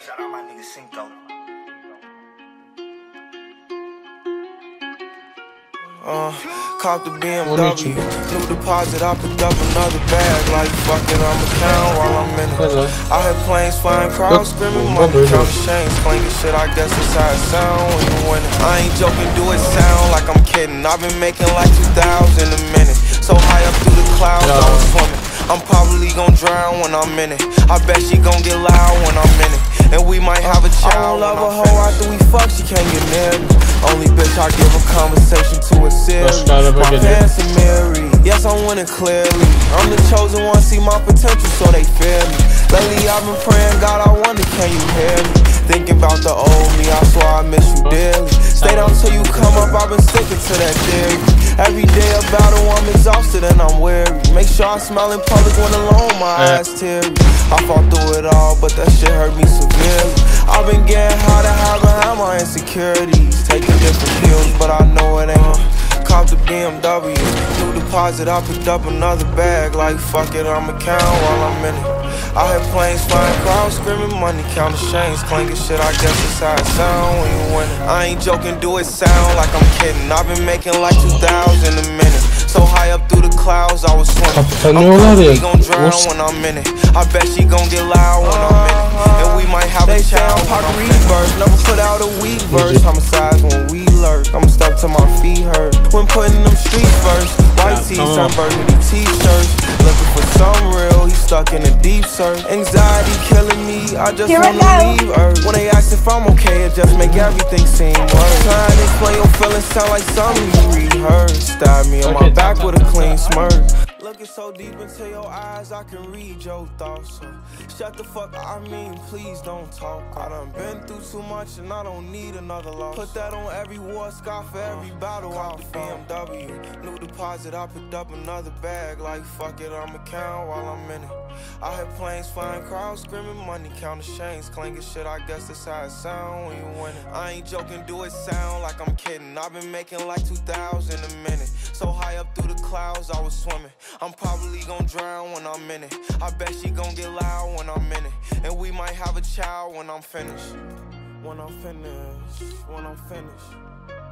Shout out my nigga Cinco. Uh, caught the BMW. New deposit, I picked up another bag. Like, fucking it, I'ma count while I'm in it. I had planes flying, crowds screaming, money, counting chains, clanking shit. I guess that's how it sound when you win it. I ain't joking, do it sound like I'm kidding. I've been making like 2,000 a minute. So high up through the clouds, I was swimming. I'm probably gon' drown when I'm in it. I bet she gon' get loud when I'm in it. And we might have a child. I don't love a hoe after we fuck, she can't get near me. Only bitch I give a conversation to a series. Başka araba My geliyor. pants are married. Yes, I'm winning clearly. I'm the chosen one, see my potential, so they fear me. Lately I've been praying, God, I wonder, can you hear me? Thinking about the old me, I swear I miss you dearly. Stay down till you come up, I've been sticking to that theory. Every day a battle, I'm exhausted and I'm weary. Make sure I smile in public when alone, my Eh. eyes teary. I fought through it all, but that shit hurt me severely. I've been getting high to hide behind my insecurities. Taking different pills, but I know it ain't. Cop the BMW, new deposit, I picked up another bag. Like, fuck it, I'ma count while I'm in it. I hear planes flying, crowds screaming, money counting chains, clanking shit. I guess that's how it sound when you win. I ain't joking, do it sound like I'm kidding. I've been making like 2,000 a minute. So high up through the clouds, I was swimming. I'm Kaptanıyorlar ya. probably gon' drown Of- when I'm in it. I bet she gon' get loud when I'm in it. And we might have a child. Pop reverse, never put out a weak verse. Homicides when we lurk. I'm stuck to my feet hurt. When putting them streets first. White tee, tamam. sunburn t-shirts. Stuck in a deep search. Anxiety killing me, I just Here I wanna go. leave Earth. When they ask if I'm okay, it just make everything seem worse. Trying to explain your feelings sound like something you rehearsed. Stab me on my back with a clean smirk. Looking so deep into your eyes, I can read your thoughts. So shut the fuck. I mean, please don't talk. I done been through too much, and I don't need another loss. Put that on every war scar for every battle. Off the BMW, new deposit. I picked up another bag. Like fuck it, I'ma count while I'm in it. I had planes flying, crowds screaming, money counting chains, clanking shit. I guess that's how it sound when you win it. I ain't joking, do it sound like I'm kidding. I've been making like 2,000 a minute. So high up through the clouds, I was swimming. I'm probably gonna drown when I'm in it. I bet she gonna get loud when I'm in it. And we might have a child when I'm finished. When I'm finished, when I'm finished.